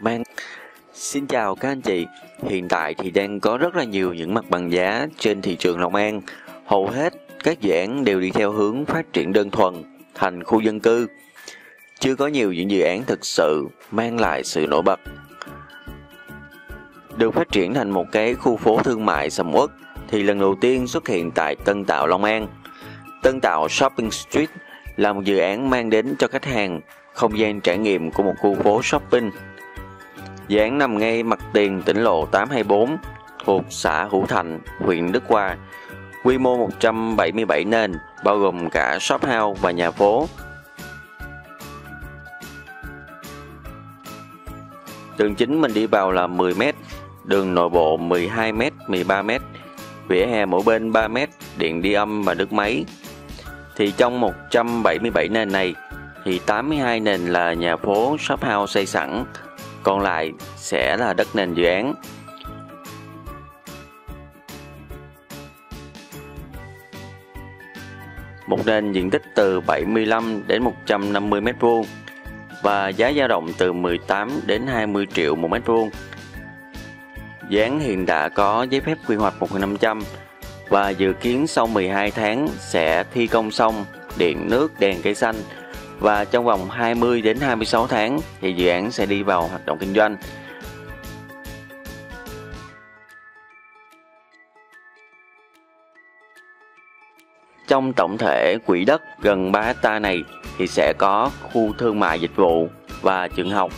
mang Xin chào các anh chị, hiện tại thì đang có rất là nhiều những mặt bằng giá trên thị trường Long An. Hầu hết các dự án đều đi theo hướng phát triển đơn thuần thành khu dân cư. Chưa có nhiều những dự án thực sự mang lại sự nổi bật. Được phát triển thành một cái khu phố thương mại sầm uất thì lần đầu tiên xuất hiện tại Tân Tạo Long An. Tân Tạo Shopping Street là một dự án mang đến cho khách hàng không gian trải nghiệm của một khu phố shopping. Dự án nằm ngay mặt tiền tỉnh lộ 824 thuộc xã Hữu Thạnh, huyện Đức Hòa. Quy mô 177 nền, bao gồm cả shop house và nhà phố. Đường chính mình đi vào là 10 m, đường nội bộ 12 m, 13 m, vỉa hè mỗi bên 3 m, điện đi âm và nước máy. Thì trong 177 nền này thì 82 nền là nhà phố shop house xây sẵn, còn lại sẽ là đất nền dự án. Một nền diện tích từ 75 đến 150 m2 và giá dao động từ 18 đến 20 triệu một mét vuông. Dự án hiện đã có giấy phép quy hoạch 1500 và dự kiến sau 12 tháng sẽ thi công xong điện, nước, đèn, cây xanh và trong vòng 20 đến 26 tháng thì dự án sẽ đi vào hoạt động kinh doanh. Trong tổng thể quỹ đất gần 3 hecta này thì sẽ có khu thương mại dịch vụ và trường học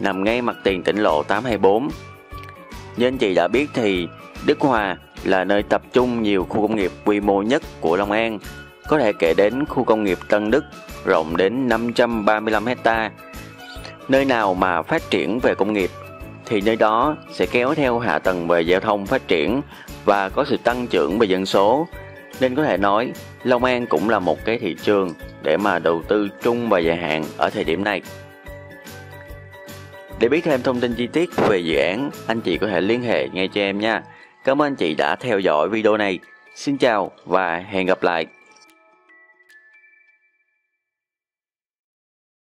nằm ngay mặt tiền tỉnh lộ 824. Như anh chị đã biết thì Đức Hòa là nơi tập trung nhiều khu công nghiệp quy mô nhất của Long An, có thể kể đến khu công nghiệp Tân Đức rộng đến 535 hecta. Nơi nào mà phát triển về công nghiệp thì nơi đó sẽ kéo theo hạ tầng về giao thông phát triển và có sự tăng trưởng về dân số. Nên có thể nói Long An cũng là một cái thị trường để mà đầu tư trung và dài hạn ở thời điểm này. Để biết thêm thông tin chi tiết về dự án, anh chị có thể liên hệ ngay cho em nha. Cảm ơn anh chị đã theo dõi video này. Xin chào và hẹn gặp lại.